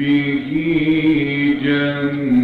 ربه جنتان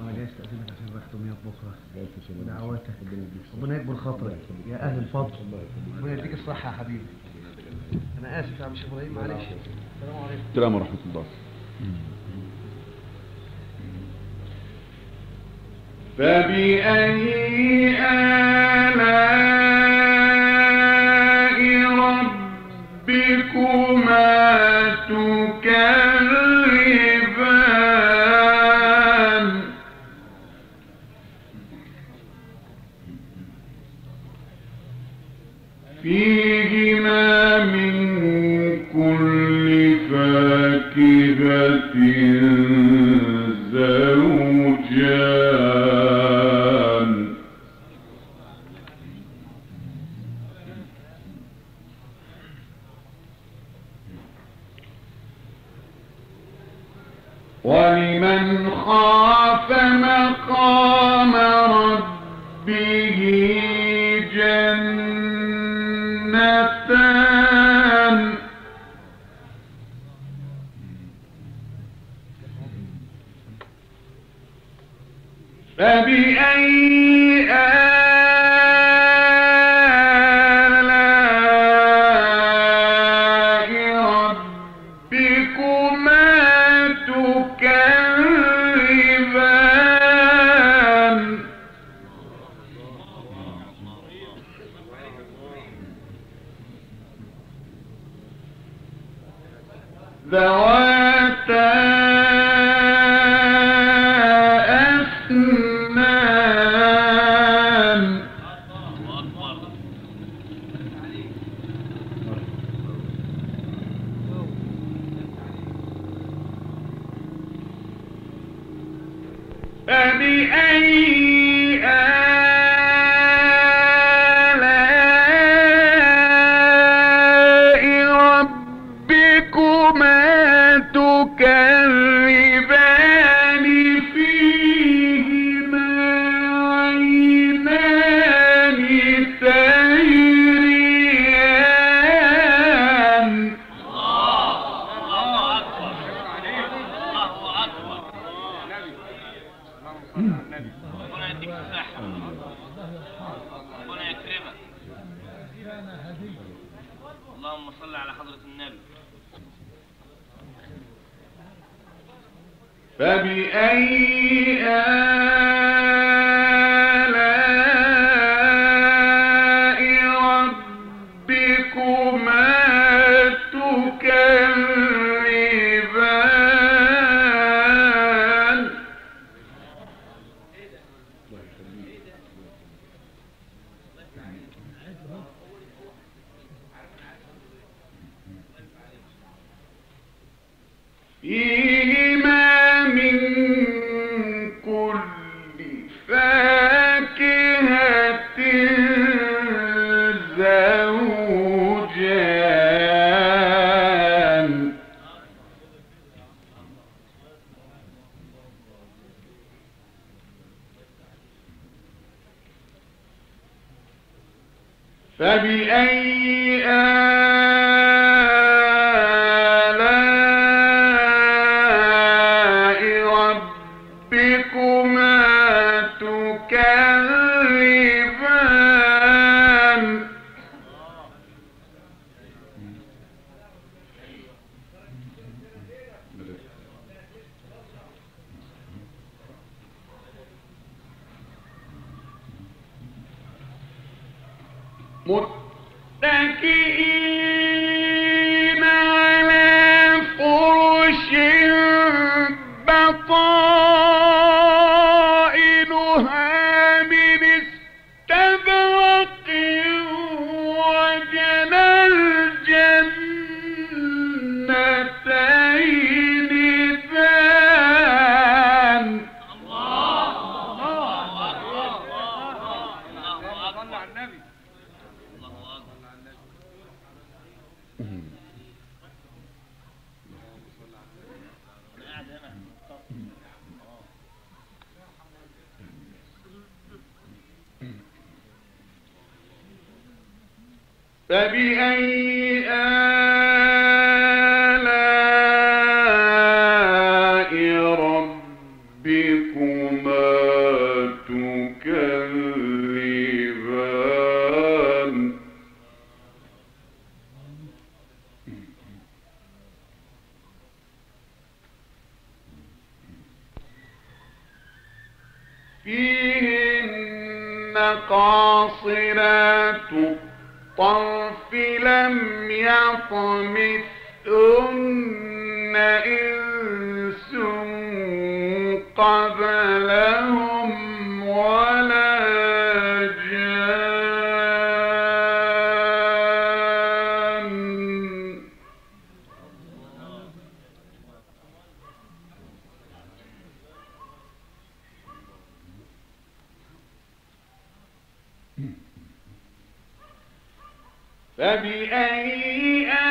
استاذنك عشان رحتميات بكرة؟ دعواتك ربنا يكبر خاطرك. يا أهل الفضل. ربنا يديك الصحة يا حبيبي. أنا آسف يا عم شيخ إبراهيم معلش. السلام عليكم. السلام ورحمة الله. فبأي آلاء كل فاكهة فبأي آلاء فبأي آلاء فبأي آلاء ربكما تكذبان؟ إيه فبأي آلاء ربكما تكذبان؟ فيهن قاصرات الطرف لم يطمثهن إنس قبلهم فبأي آلاء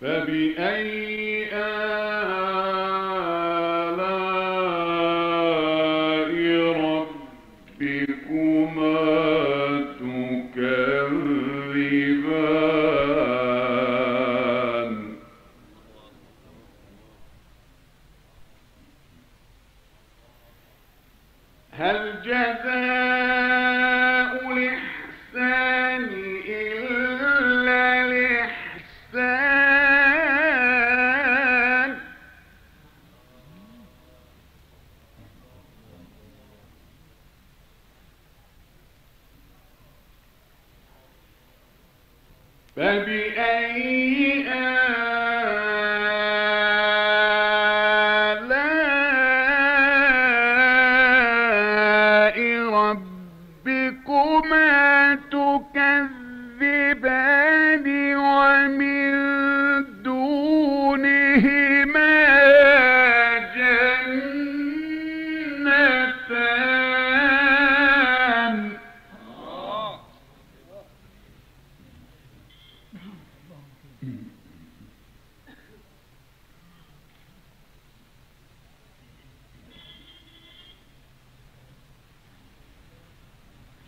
فبأي آلاء ربكما تكذبان؟ هل جزاء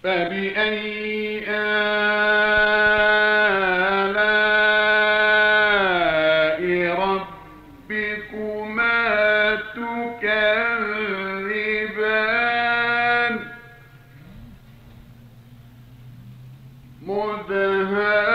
فبأي مدهامتان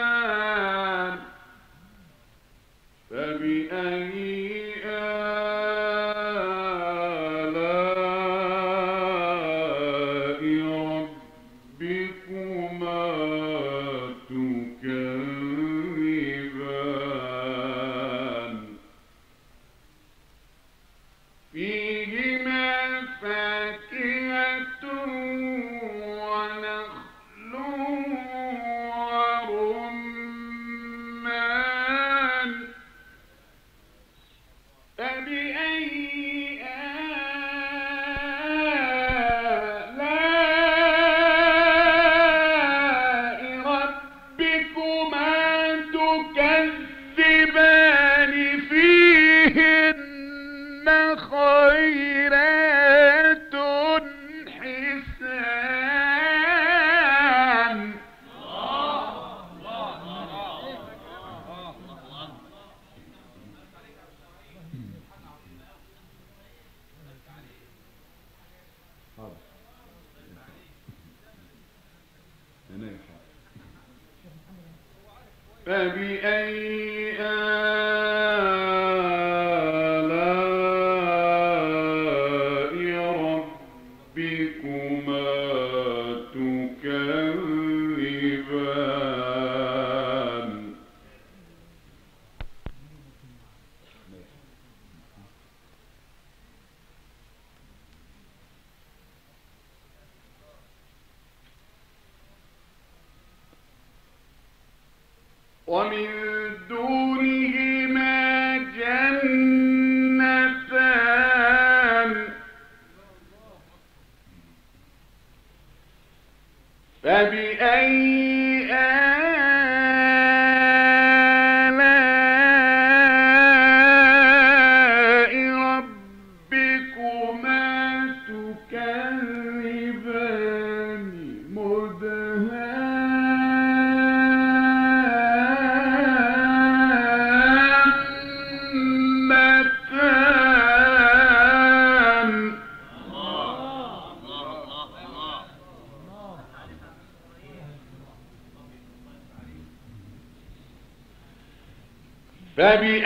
Yeah. فبأي فبأي آلاء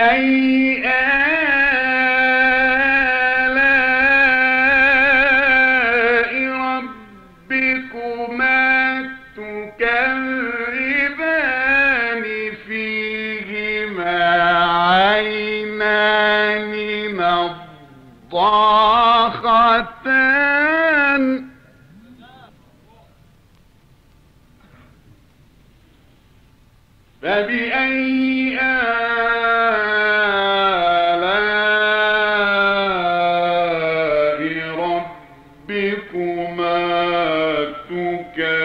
فبأي آلاء تكذبان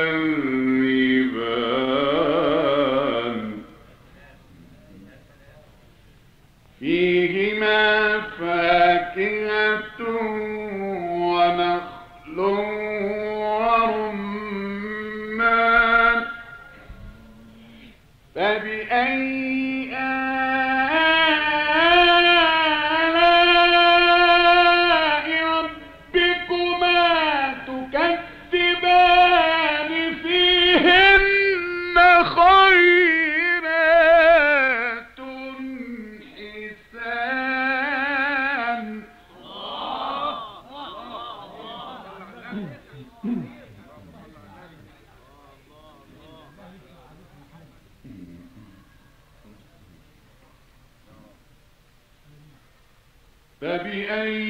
فبأي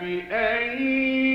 فبأي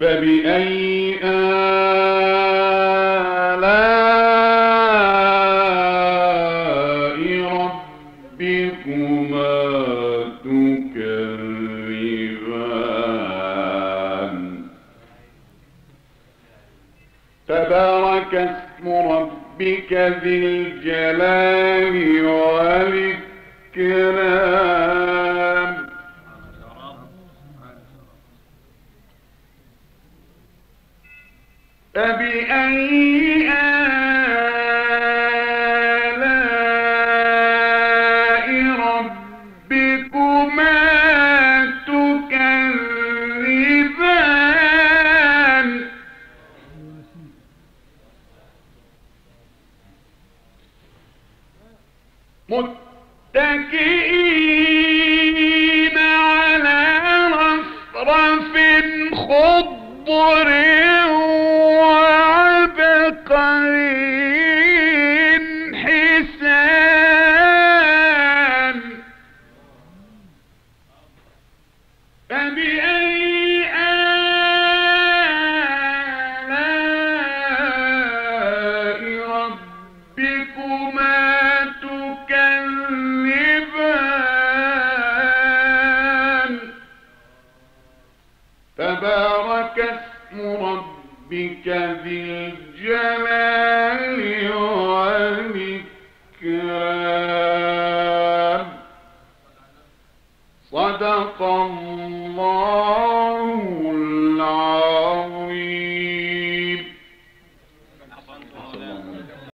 فبأي آلاء فبأي